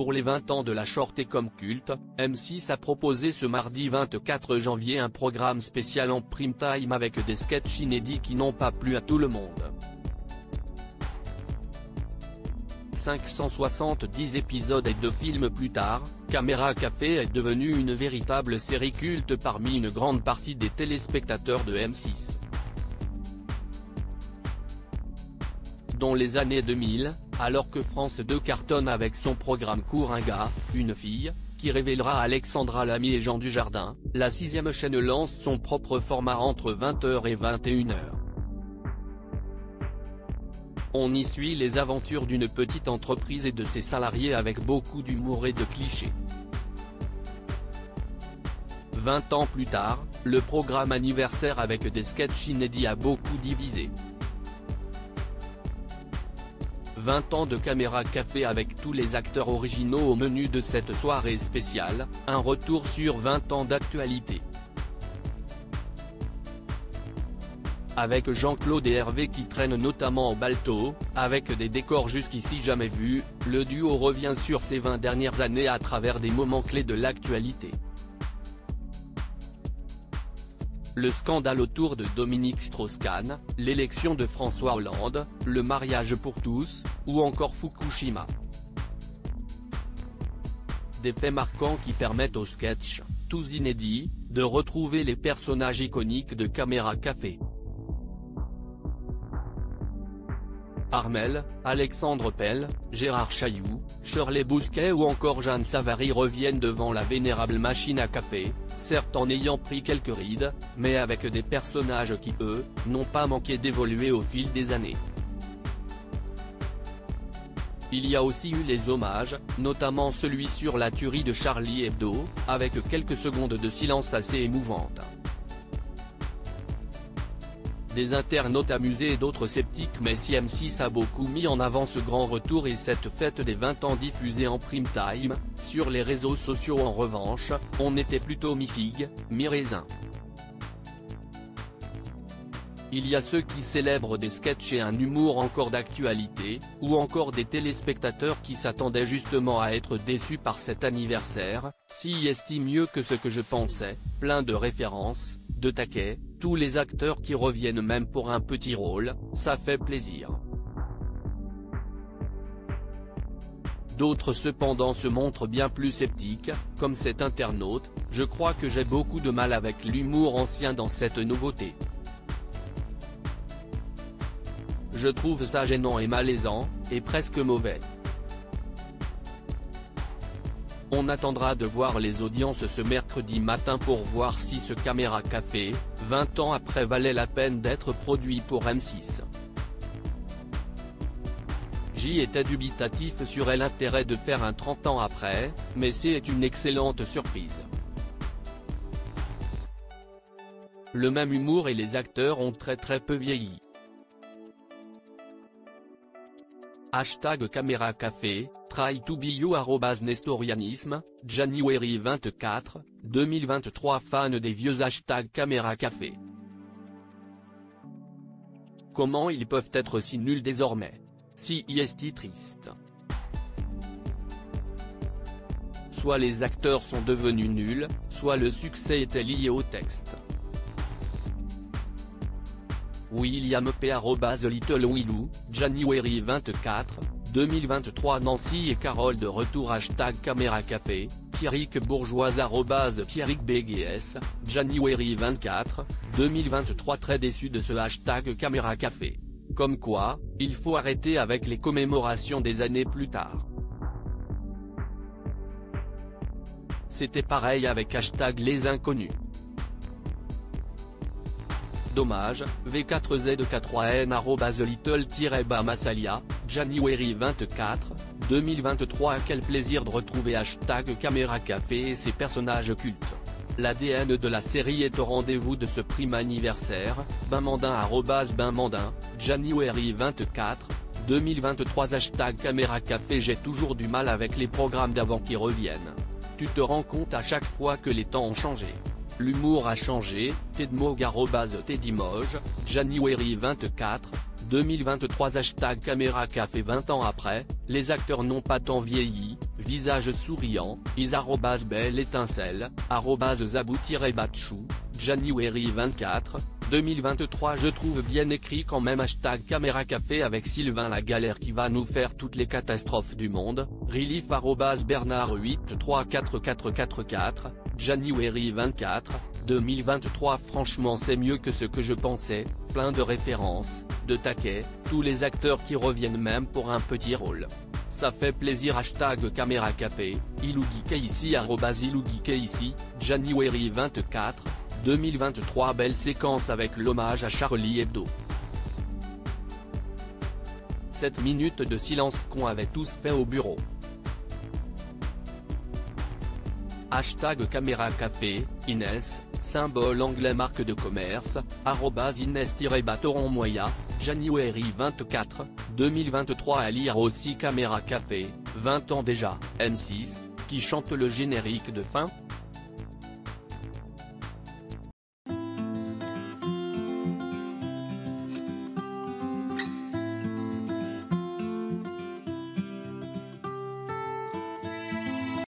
Pour les 20 ans de la short comme culte, M6 a proposé ce mardi 24 janvier un programme spécial en prime time avec des sketchs inédits qui n'ont pas plu à tout le monde. 570 épisodes et deux films plus tard, Caméra Café est devenue une véritable série culte parmi une grande partie des téléspectateurs de M6. Dans les années 2000, alors que France 2 cartonne avec son programme Cours un gars, une fille, qui révélera Alexandra Lamy et Jean Dujardin, la sixième chaîne lance son propre format entre 20h et 21h. On y suit les aventures d'une petite entreprise et de ses salariés avec beaucoup d'humour et de clichés. 20 ans plus tard, le programme anniversaire avec des sketchs inédits a beaucoup divisé. 20 ans de caméra café avec tous les acteurs originaux au menu de cette soirée spéciale, un retour sur 20 ans d'actualité. avec Jean-Claude et Hervé qui traînent notamment au balto, avec des décors jusqu'ici jamais vus, le duo revient sur ces 20 dernières années à travers des moments clés de l'actualité. Le scandale autour de Dominique Strauss-Kahn, l'élection de François Hollande, le mariage pour tous, ou encore Fukushima. Des faits marquants qui permettent au sketch, tous inédits, de retrouver les personnages iconiques de Caméra Café. Armel, Alexandre Pell, Gérard Chailloux, Shirley Bousquet ou encore Jeanne Savary reviennent devant la vénérable machine à café, certes en ayant pris quelques rides, mais avec des personnages qui eux, n'ont pas manqué d'évoluer au fil des années. Il y a aussi eu les hommages, notamment celui sur la tuerie de Charlie Hebdo, avec quelques secondes de silence assez émouvantes. Des internautes amusés et d'autres sceptiques mais si M6 a beaucoup mis en avant ce grand retour et cette fête des 20 ans diffusée en prime time, sur les réseaux sociaux en revanche, on était plutôt mi-figue, mi-raisin. Il y a ceux qui célèbrent des sketchs et un humour encore d'actualité, ou encore des téléspectateurs qui s'attendaient justement à être déçus par cet anniversaire, s'y estiment mieux que ce que je pensais, plein de références, de taquets, tous les acteurs qui reviennent même pour un petit rôle, ça fait plaisir. D'autres cependant se montrent bien plus sceptiques, comme cet internaute, je crois que j'ai beaucoup de mal avec l'humour ancien dans cette nouveauté. Je trouve ça gênant et malaisant, et presque mauvais. On attendra de voir les audiences ce mercredi matin pour voir si ce caméra café, 20 ans après valait la peine d'être produit pour M6. J était dubitatif sur l'intérêt de faire un 30 ans après, mais c'est une excellente surprise. Le même humour et les acteurs ont très très peu vieilli. Hashtag Caméra Café, try to you Nestorianisme, January 24, 2023 Fan des vieux hashtags Caméra Café. Comment ils peuvent être si nuls désormais? Si est triste. Soit les acteurs sont devenus nuls, soit le succès était lié au texte. William P. Little Willou, January 24, 2023 Nancy et Carole de retour Hashtag Caméra Café, Pierrick Bourgeois Pierrick BGS, January 24, 2023 Très déçu de ce hashtag Caméra Café. Comme quoi, il faut arrêter avec les commémorations des années plus tard. C'était pareil avec hashtag les inconnus. Dommage, V4Z43N little-bamassalia, January 24, 2023 Quel plaisir de retrouver hashtag Caméra Café et ses personnages cultes. L'ADN de la série est au rendez-vous de ce prime anniversaire, Binmandin Binmandin, January 24, 2023 Hashtag Caméra Café J'ai toujours du mal avec les programmes d'avant qui reviennent. Tu te rends compte à chaque fois que les temps ont changé. L'humour a changé, Tedmog Tedimoge, January 24, 2023 Hashtag Caméra Café 20 ans après, les acteurs n'ont pas tant vieilli, visage souriant, is belle étincelle, zabou-batchou, January24, 2023 Je trouve bien écrit quand même hashtag caméra café avec Sylvain la galère qui va nous faire toutes les catastrophes du monde, relief Bernard 834444, January 24, 2023 Franchement c'est mieux que ce que je pensais, plein de références, de taquets, tous les acteurs qui reviennent même pour un petit rôle. Ça fait plaisir hashtag caméra café, ilougeek ici arrobas ici, January 24, 2023 Belle séquence avec l'hommage à Charlie Hebdo. Cette minute de silence qu'on avait tous fait au bureau. Hashtag caméra café, Inès, symbole anglais marque de commerce, Inès-Batoron Moya, January 24, 2023 à lire aussi Caméra Café, 20 ans déjà, M6, qui chante le générique de fin,